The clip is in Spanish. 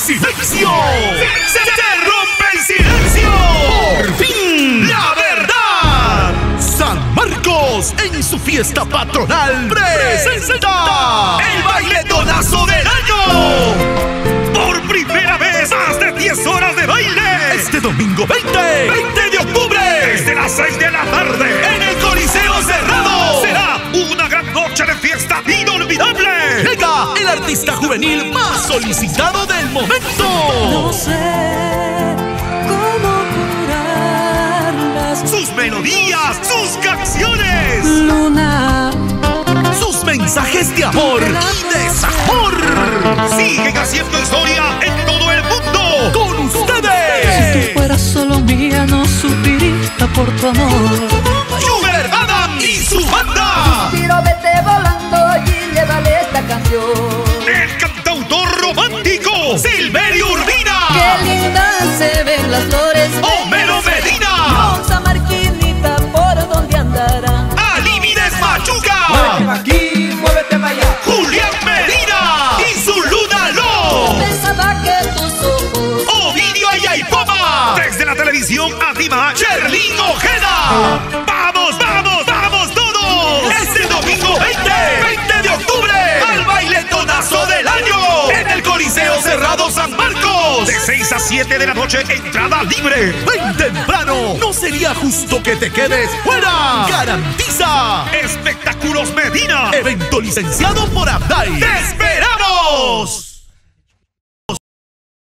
silencio. Se, rompe el silencio. Por fin, la verdad. San Marcos en su fiesta patronal presenta el baile tonazo del año. Por primera vez, más de 10 horas de baile. Este domingo 20, 20 de octubre, desde las 6 de la tarde, en juvenil más solicitado del momento. No sé cómo curarlas. Sus melodías, sus canciones, Luna, sus mensajes de amor y desamor. Siguen haciendo historia en todo el mundo con si tú ustedes. fueras solo mía, no sufriría por tu amor. Silverio Urbina. Qué lindas se ven las flores. Homero Medina. Rosa Marquinita, ¿por dónde andará? Alímides Machuca. aquí, muévete allá. Julián Medina y su Luna Lo. Pensaba que tus ojos Ovidio Ayaipoma. Desde la televisión activa, Cherlin Ojeda. ¡Vamos, vamos, vamos 7 de la noche, entrada libre. Ven temprano, no sería justo que te quedes fuera. Garantiza Espectáculos Medina, evento licenciado por Abdai. ¡Te esperamos!